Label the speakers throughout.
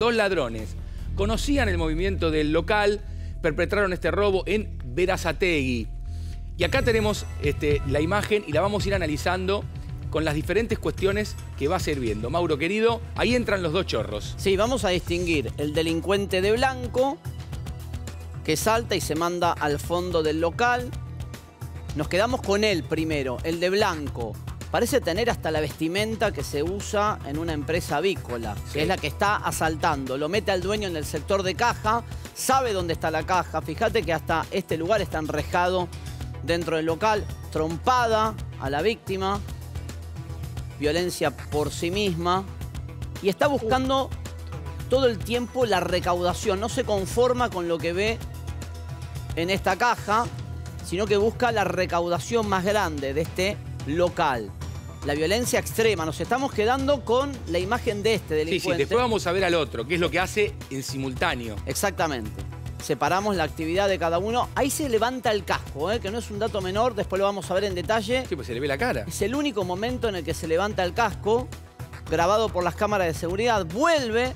Speaker 1: Dos ladrones conocían el movimiento del local, perpetraron este robo en Verazategui. Y acá tenemos este, la imagen y la vamos a ir analizando con las diferentes cuestiones que va sirviendo. Mauro, querido, ahí entran los dos chorros.
Speaker 2: Sí, vamos a distinguir el delincuente de blanco que salta y se manda al fondo del local. Nos quedamos con él primero, el de blanco. Parece tener hasta la vestimenta que se usa en una empresa avícola,
Speaker 1: Sí.
Speaker 2: que es la que está asaltando. Lo mete al dueño en el sector de caja, sabe dónde está la caja. Fíjate que hasta este lugar está enrejado dentro del local. Trompada a la víctima, violencia por sí misma. Y está buscando todo el tiempo la recaudación. No se conforma con lo que ve en esta caja, sino que busca la recaudación más grande de este local. La violencia extrema. Nos estamos quedando con la imagen de este
Speaker 1: Sí,
Speaker 2: delincuente.
Speaker 1: sí, después vamos a ver al otro, que es lo que hace en simultáneo.
Speaker 2: Exactamente. Separamos la actividad de cada uno. Ahí se levanta el casco, ¿eh? que no es un dato menor, después lo vamos a ver en detalle.
Speaker 1: Sí, pues se le ve la cara.
Speaker 2: Es el único momento en el que se levanta el casco, grabado por las cámaras de seguridad, vuelve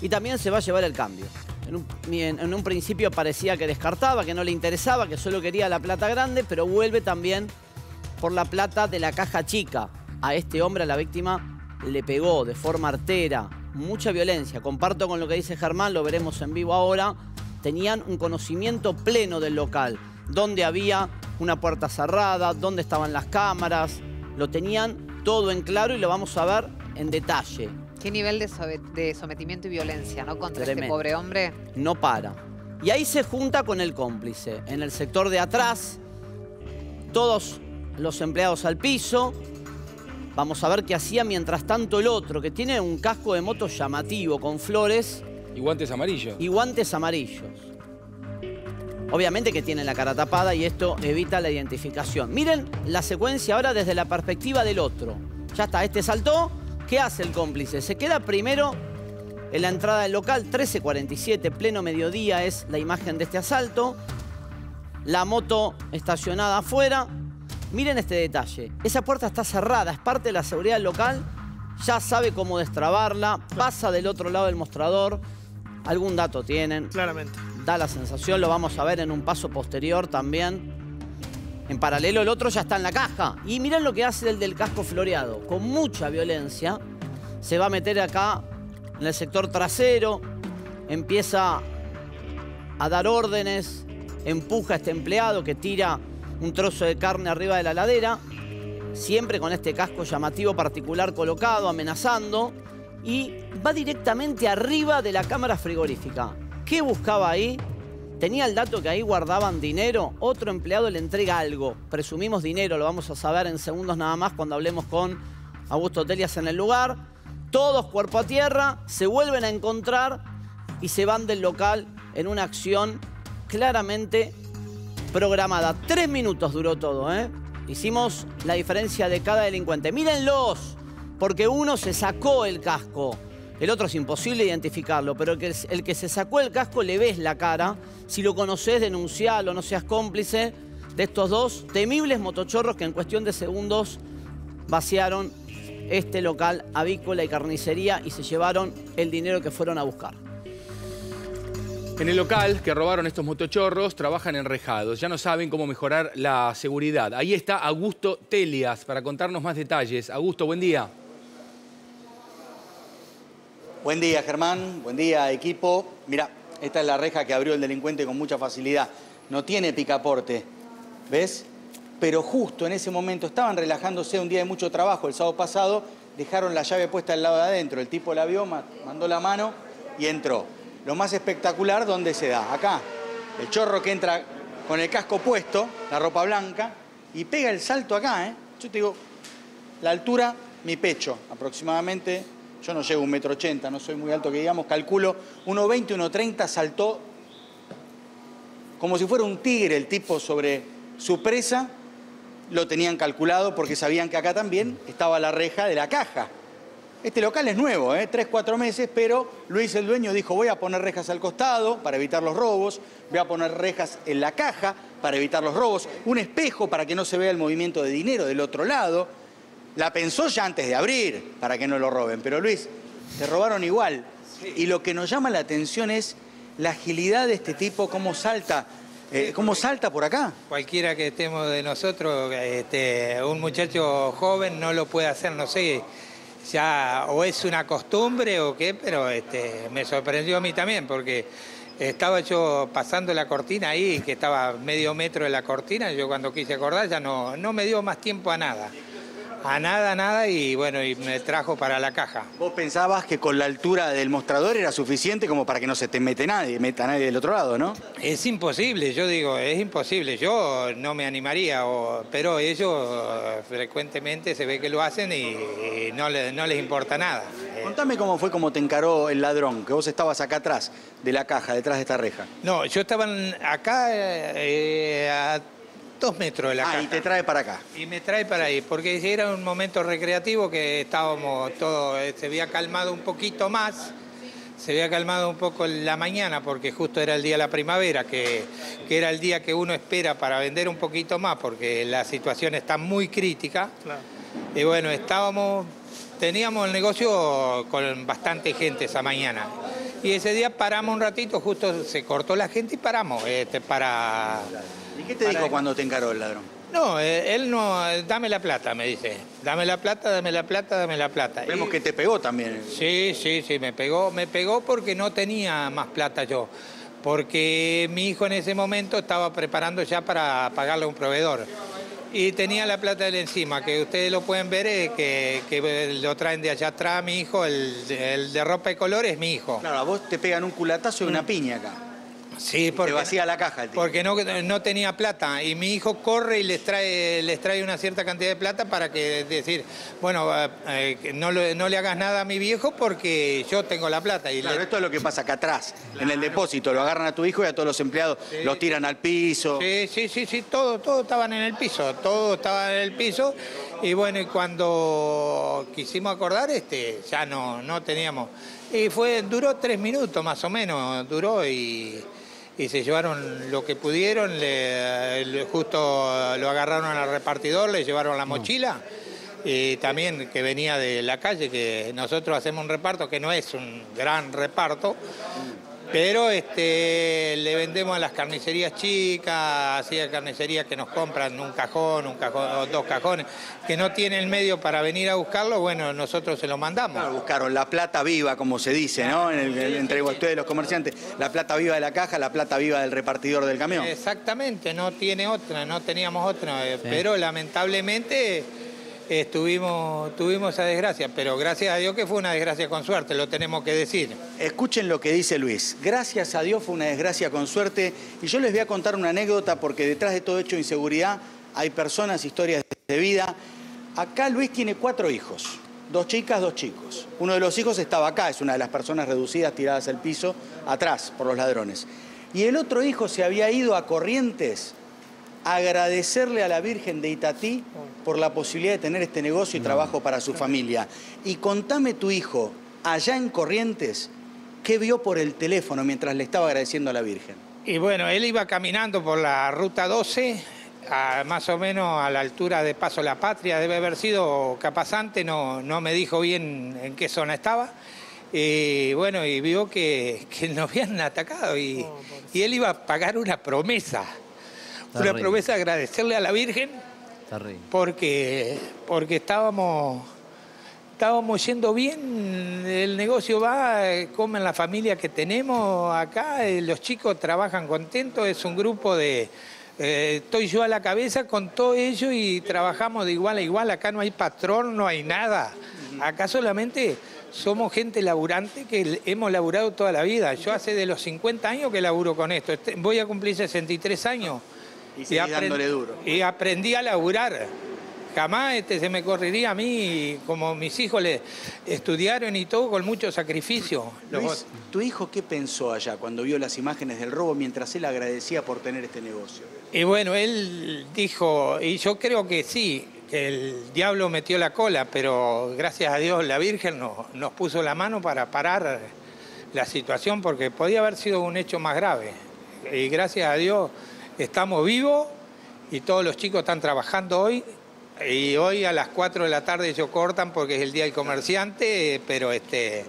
Speaker 2: y también se va a llevar el cambio. En un, en- en un principio parecía que descartaba, que no le interesaba, que solo quería la plata grande, pero vuelve también por la plata de la caja chica. A este hombre, a la víctima, le pegó de forma artera, mucha violencia. Comparto con lo que dice Germán, lo veremos en vivo ahora. Tenían un conocimiento pleno del local, donde había una puerta cerrada, dónde estaban las cámaras, lo tenían todo en claro y lo vamos a ver en detalle.
Speaker 3: Qué nivel de, sometimiento y violencia, ¿no? Contra este pobre hombre.
Speaker 2: no para. Y ahí se junta con el cómplice. En el sector de atrás, todos los empleados al piso. Vamos a ver qué hacía mientras tanto el otro, que tiene un casco de moto llamativo con flores
Speaker 1: Y guantes amarillos.
Speaker 2: y guantes amarillos. Obviamente que tiene la cara tapada y esto evita la identificación. Miren la secuencia ahora desde la perspectiva del otro. Ya está, este saltó. ¿Qué hace el cómplice? Se queda primero en la entrada del local, 13.47, pleno mediodía es la imagen de este asalto. La moto estacionada afuera. Miren este detalle. Esa puerta está cerrada, es parte de la seguridad local. Ya sabe cómo destrabarla, pasa del otro lado del mostrador. Algún dato tienen,
Speaker 4: Claramente.
Speaker 2: da la sensación, lo vamos a ver en un paso posterior también. En paralelo el otro ya está en la caja. Y miren lo que hace el del casco floreado. Con mucha violencia se va a meter acá en el sector trasero, empieza a dar órdenes, empuja a este empleado que tira un trozo de carne arriba de la ladera, siempre con este casco llamativo particular colocado, amenazando, y va directamente arriba de la cámara frigorífica. ¿Qué buscaba ahí? Tenía el dato que ahí guardaban dinero, otro empleado le entrega algo, presumimos dinero, lo vamos a saber en segundos nada más cuando hablemos con Augusto Telias en el lugar. Todos cuerpo a tierra, se vuelven a encontrar y se van del local en una acción claramente programada. Tres minutos duró todo, ¿eh? Hicimos la diferencia de cada delincuente. Mírenlos, porque uno se sacó el casco. El otro es imposible identificarlo, pero el que, el que se sacó el casco le ves la cara. Si lo conoces, denuncialo, no seas cómplice de estos dos temibles motochorros que en cuestión de segundos vaciaron este local avícola y carnicería y se llevaron el dinero que fueron a buscar.
Speaker 1: En el local que robaron estos motochorros trabajan enrejados. Ya no saben cómo mejorar la seguridad. Ahí está Augusto Telias para contarnos más detalles. Augusto, buen día.
Speaker 5: Buen día, Germán. Buen día, equipo. Mira, esta es la reja que abrió el delincuente con mucha facilidad. No tiene picaporte, ¿ves? Pero justo en ese momento estaban relajándose un día de mucho trabajo, el sábado pasado, dejaron la llave puesta al lado de adentro. El tipo la vio, ma- mandó la mano y entró. Lo más espectacular, ¿dónde se da? Acá. El chorro que entra con el casco puesto, la ropa blanca, y pega el salto acá, ¿eh? Yo te digo, la altura, mi pecho, aproximadamente. Yo no llego un metro ochenta, no soy muy alto que digamos, calculo 1,20, 1,30, saltó como si fuera un tigre el tipo sobre su presa. Lo tenían calculado porque sabían que acá también estaba la reja de la caja. Este local es nuevo, ¿eh? tres, cuatro meses, pero Luis el dueño dijo voy a poner rejas al costado para evitar los robos, voy a poner rejas en la caja para evitar los robos, un espejo para que no se vea el movimiento de dinero del otro lado. La pensó ya antes de abrir para que no lo roben, pero Luis, te robaron igual. Y lo que nos llama la atención es la agilidad de este tipo, cómo salta, eh, cómo salta por acá.
Speaker 4: Cualquiera que estemos de nosotros, este, un muchacho joven no lo puede hacer, no sé, ya o es una costumbre o qué, pero este, me sorprendió a mí también porque estaba yo pasando la cortina ahí, que estaba medio metro de la cortina, yo cuando quise acordar ya no, no me dio más tiempo a nada. A nada, nada, y bueno, y me trajo para la caja.
Speaker 5: ¿Vos pensabas que con la altura del mostrador era suficiente como para que no se te mete nadie, meta nadie del otro lado, no?
Speaker 4: Es imposible, yo digo, es imposible. Yo no me animaría, o- pero ellos eh, frecuentemente se ve que lo hacen y, y no, le- no les importa nada. Eh,
Speaker 5: Contame cómo fue como te encaró el ladrón, que vos estabas acá atrás de la caja, detrás de esta reja.
Speaker 4: No, yo estaba acá eh, a dos metros de la
Speaker 5: Ah,
Speaker 4: caja.
Speaker 5: y te trae para acá.
Speaker 4: Y me trae para ahí, porque era un momento recreativo que estábamos todo, eh, se había calmado un poquito más, se había calmado un poco en la mañana, porque justo era el día de la primavera, que, que era el día que uno espera para vender un poquito más, porque la situación está muy crítica. Y bueno, estábamos, teníamos el negocio con bastante gente esa mañana. Y ese día paramos un ratito, justo se cortó la gente y paramos este, para...
Speaker 5: ¿Y qué te
Speaker 4: Para-
Speaker 5: dijo cuando te encaró el ladrón?
Speaker 4: No, eh, él no, eh, dame la plata, me dice. Dame la plata, dame la plata, dame la plata.
Speaker 5: Vemos
Speaker 4: Y-
Speaker 5: que te pegó también.
Speaker 4: Sí, sí, sí, me pegó, me pegó porque no tenía más plata yo. Porque mi hijo en ese momento estaba preparando ya para pagarle a un proveedor. Y tenía la plata de él encima, que ustedes lo pueden ver, eh, que, que lo traen de allá atrás mi hijo, el, el de ropa de color es mi hijo.
Speaker 5: Claro, a vos te pegan un culatazo y una piña acá.
Speaker 4: Sí,
Speaker 5: Te
Speaker 4: porque...
Speaker 5: vacía la caja el tipo.
Speaker 4: Porque no, no tenía plata y mi hijo corre y les trae, les trae una cierta cantidad de plata para que decir, bueno, eh, que no, le- no le hagas nada a mi viejo porque yo tengo la plata. Y
Speaker 5: Claro,
Speaker 4: le-
Speaker 5: esto es lo que pasa acá atrás, en el depósito. Lo agarran a tu hijo y a todos los empleados los tiran al piso.
Speaker 4: Sí, sí, sí, sí, todo, todo estaban en el piso, todo estaba en el piso. Y bueno, y cuando quisimos acordar, este, ya no, no teníamos. Y fue, duró tres minutos más o menos, duró y, y se llevaron lo que pudieron, le- justo lo agarraron al repartidor, le llevaron la mochila. Y también que venía de la calle, que nosotros hacemos un reparto que no es un gran reparto, pero este, le vendemos a las carnicerías chicas, así a carnicerías que nos compran un cajón, un cajón, o dos cajones, que no tienen el medio para venir a buscarlo, bueno, nosotros se lo mandamos.
Speaker 5: Claro, buscaron la plata viva, como se dice, ¿no? En el- el- entre ustedes los comerciantes, la plata viva de la caja, la plata viva del repartidor del camión.
Speaker 4: Exactamente, no tiene otra, no teníamos otra, eh, pero lamentablemente estuvimos, tuvimos esa desgracia, pero gracias a Dios que fue una desgracia con suerte, lo tenemos que decir.
Speaker 5: Escuchen lo que dice Luis. Gracias a Dios fue una desgracia con suerte. Y yo les voy a contar una anécdota porque detrás de todo hecho de inseguridad hay personas, historias de vida. Acá Luis tiene cuatro hijos. Dos chicas, dos chicos. Uno de los hijos estaba acá, es una de las personas reducidas tiradas al piso, atrás, por los ladrones. Y el otro hijo se había ido a Corrientes agradecerle a la Virgen de Itatí por la posibilidad de tener este negocio y trabajo para su familia. Y contame tu hijo, allá en Corrientes, ¿qué vio por el teléfono mientras le estaba agradeciendo a la Virgen?
Speaker 4: Y bueno, él iba caminando por la ruta 12, a- más o menos a la altura de Paso La Patria, debe haber sido capazante, no, no me dijo bien en qué zona estaba. Y bueno, y vio que, que nos habían atacado y, y él iba a pagar una promesa, una
Speaker 2: Terrible.
Speaker 4: promesa de agradecerle a la Virgen porque, porque estábamos, estábamos yendo bien, el negocio va, comen la familia que tenemos acá, eh, los chicos trabajan contentos, es un grupo de... eh, estoy yo a la cabeza con todo ello y trabajamos de igual a igual, acá no hay patrón, no hay nada, acá solamente somos gente laburante que hemos laburado toda la vida. Yo hace de los 50 años que laburo con esto, Este- voy a cumplir 63 años.
Speaker 5: Y dándole duro.
Speaker 4: y aprendí a laburar. Jamás este, se me correría a mí, como mis hijos le estudiaron y todo con mucho sacrificio.
Speaker 5: Luis, ¿tu hijo qué pensó allá cuando vio las imágenes del robo mientras él agradecía por tener este negocio?
Speaker 4: Y bueno, él dijo, y yo creo que sí, que el diablo metió la cola, pero gracias a Dios la Virgen nos, nos puso la mano para parar la situación, porque podía haber sido un hecho más grave. Y gracias a Dios estamos vivos y todos los chicos están trabajando hoy. Y hoy a las 4 de la tarde ellos cortan porque es el día del comerciante, pero este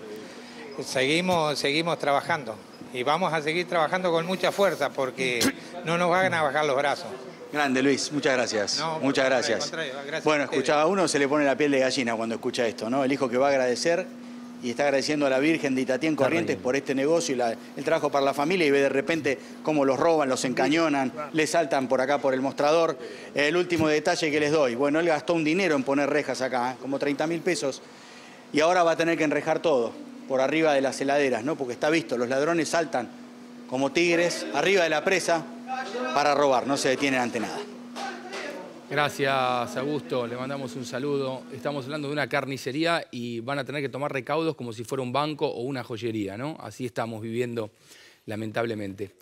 Speaker 4: seguimos, seguimos trabajando. Y vamos a seguir trabajando con mucha fuerza porque no nos van a bajar los brazos.
Speaker 5: Grande, Luis, muchas gracias.
Speaker 4: No,
Speaker 5: muchas gracias.
Speaker 4: gracias
Speaker 5: bueno, escuchaba a uno, se le pone la piel de gallina cuando escucha esto, ¿no? El hijo que va a agradecer y está agradeciendo a la Virgen de Itatien Corrientes por este negocio y la- el trabajo para la familia y ve de repente cómo los roban, los encañonan, les saltan por acá por el mostrador. El último detalle que les doy, bueno, él gastó un dinero en poner rejas acá, ¿eh? como 30 mil pesos, y ahora va a tener que enrejar todo por arriba de las heladeras, ¿no? Porque está visto, los ladrones saltan como tigres arriba de la presa para robar, no se detienen ante nada.
Speaker 1: Gracias, Augusto. Le mandamos un saludo. Estamos hablando de una carnicería y van a tener que tomar recaudos como si fuera un banco o una joyería, ¿no? Así estamos viviendo, lamentablemente.